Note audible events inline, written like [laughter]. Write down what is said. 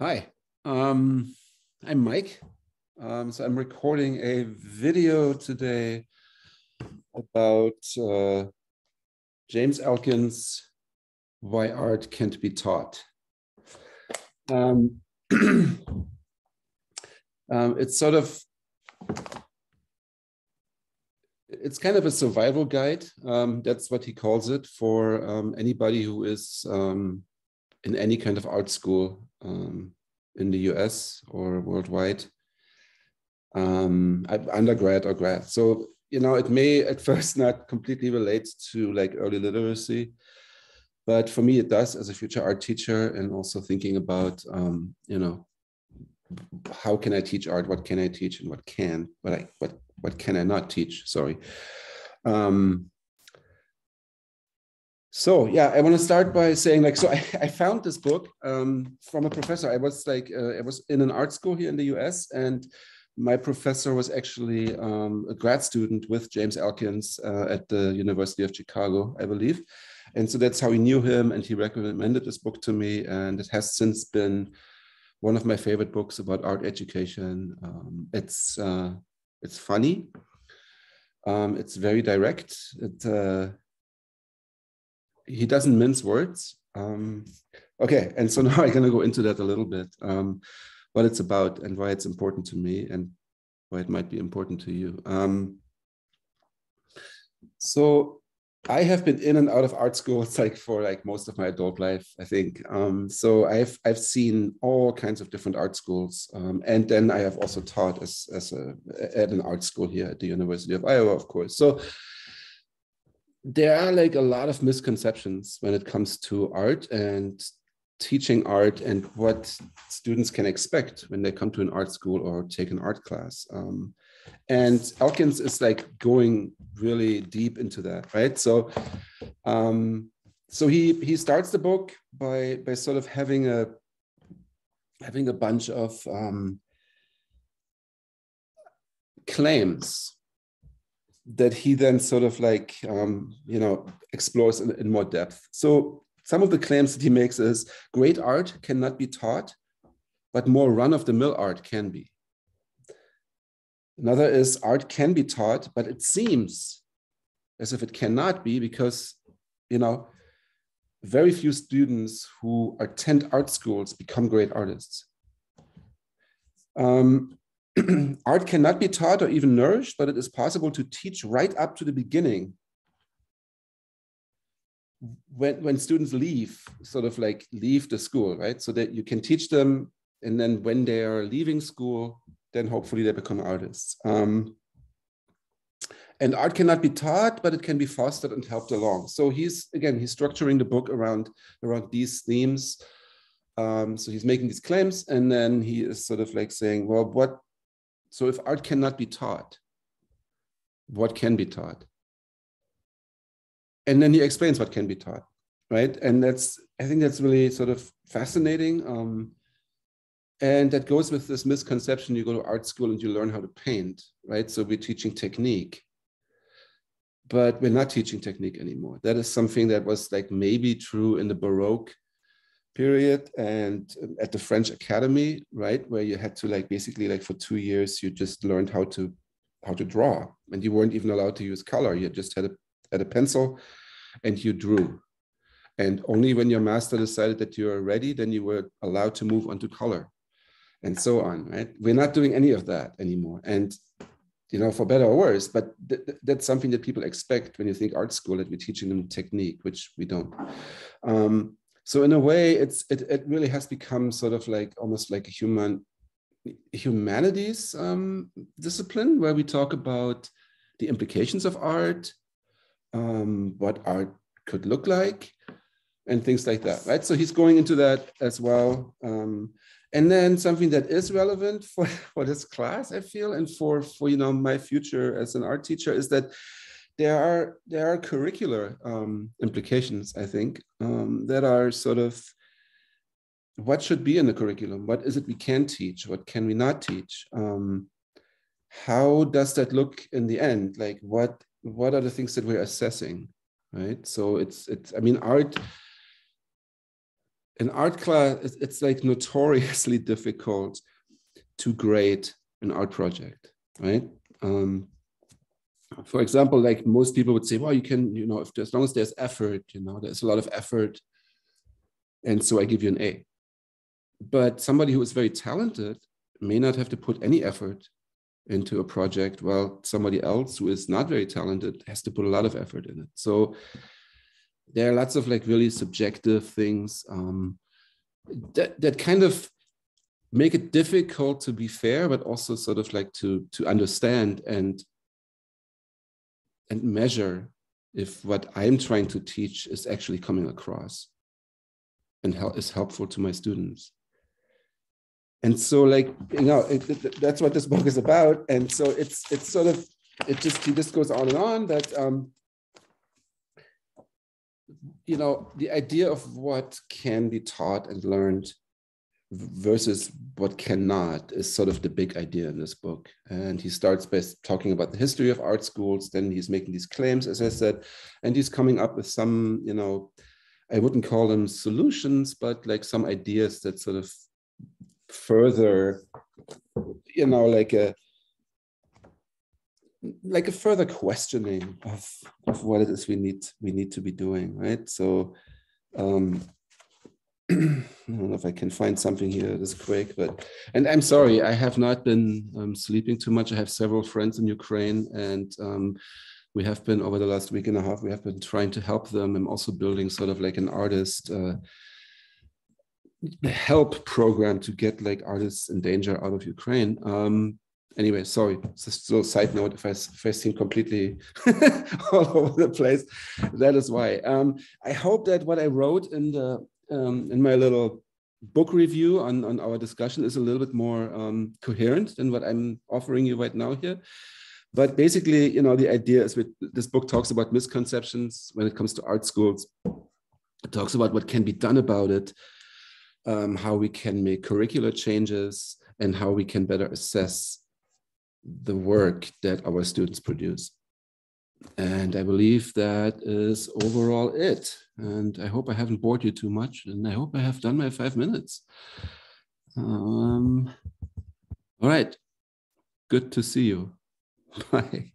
Hi, um, I'm Mike. Um, so I'm recording a video today about uh, James Elkins, Why Art Can't Be Taught. Um, [clears throat] um, it's sort of, it's kind of a survival guide. Um, that's what he calls it for um, anybody who is in any kind of art school um, in the US or worldwide, um, undergrad or grad. So, you know, it may at [laughs] first not completely relate to like early literacy, but for me, it does as a future art teacher and also thinking about, um, you know, how can I teach art? What can I teach and what can, what I, what, what can I not teach? Sorry. Um, so yeah, I want to start by saying like, so I, I found this book um, from a professor. I was like, uh, I was in an art school here in the U.S. and my professor was actually um, a grad student with James Elkins uh, at the University of Chicago, I believe. And so that's how he knew him, and he recommended this book to me, and it has since been one of my favorite books about art education. Um, it's uh, it's funny. Um, it's very direct. It uh, he doesn't mince words. Um, okay, and so [laughs] now I'm going to go into that a little bit, um, what it's about and why it's important to me and why it might be important to you. Um, so I have been in and out of art schools [laughs] like for like most of my adult life, I think. Um, so I've I've seen all kinds of different art schools, um, and then I have also taught as as a at an art school here at the University of Iowa, of course. So there are like a lot of misconceptions when it comes to art and teaching art and what students can expect when they come to an art school or take an art class. Um, and Elkins is like going really deep into that, right? So, um, so he he starts the book by by sort of having a having a bunch of um, claims that he then sort of like um, you know explores in, in more depth. So some of the claims that he makes is great art cannot be taught, but more run-of-the-mill art can be. Another is art can be taught, but it seems as if it cannot be because you know very few students who attend art schools become great artists. Um, [clears throat] art cannot be taught or even nourished, but it is possible to teach right up to the beginning. When, when students leave, sort of like leave the school, right? So that you can teach them, and then when they are leaving school, then hopefully they become artists. Um, and art cannot be taught, but it can be fostered and helped along. So he's again he's structuring the book around around these themes. Um, so he's making these claims, and then he is sort of like saying, well, what so if art cannot be taught, what can be taught? And then he explains what can be taught, right? And that's, I think that's really sort of fascinating. Um, and that goes with this misconception you go to art school and you learn how to paint, right? So we're teaching technique, but we're not teaching technique anymore. That is something that was like maybe true in the Baroque period and at the French Academy, right, where you had to like basically like for two years you just learned how to how to draw, and you weren't even allowed to use color. You just had a had a pencil, and you drew. And only when your master decided that you are ready, then you were allowed to move on to color, and so on. Right? We're not doing any of that anymore, and you know, for better or worse. But th- th- that's something that people expect when you think art school that we're teaching them technique, which we don't. Um, so in a way it's it, it really has become sort of like almost like a human humanities um, discipline where we talk about the implications of art um, what art could look like and things like that right? So he's going into that as well um, and then something that is relevant [laughs] for for this class i feel and for for you know my future as an art teacher is that there are there are curricular um, implications, I think, um, that are sort of what should be in the curriculum. What is it we can teach? What can we not teach? Um, how does that look in the end? Like what what are the things that we're assessing, right? So it's it's I mean art in art class, it's like notoriously [laughs] difficult to grade an art project, right? Um, for example, like most people would say, well, you can, you know, if as long as there's effort, you know, there's a lot of effort, and so I give you an A. But somebody who is very talented may not have to put any effort into a project, while somebody else who is not very talented has to put a lot of effort in it. So there are lots of like really subjective things um, that that kind of make it difficult to be fair, but also sort of like to to understand and and measure if what I'm trying to teach is actually coming across and is helpful to my students. And so, like you know, it, it, that's what this book is about. And so it's it's sort of it just just goes on and on that um, you know the idea of what can be taught and learned versus what cannot is sort of the big idea in this book. And he starts by talking about the history of art schools. Then he's making these claims, as I said, and he's coming up with some, you know, I wouldn't call them solutions, but like some ideas that sort of further, you know, like a like a further questioning of, of what it is we need we need to be doing, right? So um I don't know if I can find something here this quick, but and I'm sorry, I have not been um, sleeping too much. I have several friends in Ukraine, and um, we have been over the last week and a half. We have been trying to help them. I'm also building sort of like an artist uh, help program to get like artists in danger out of Ukraine. Um, anyway, sorry, just a little side note. If I if I seem completely [laughs] all over the place, that is why. Um, I hope that what I wrote in the um, in my little book review on, on our discussion is a little bit more um, coherent than what I'm offering you right now here. But basically, you know, the idea is with this book talks about misconceptions when it comes to art schools. It talks about what can be done about it, um, how we can make curricular changes, and how we can better assess the work that our students produce. And I believe that is overall it. And I hope I haven't bored you too much. And I hope I have done my five minutes. Um, all right. Good to see you. [laughs] Bye.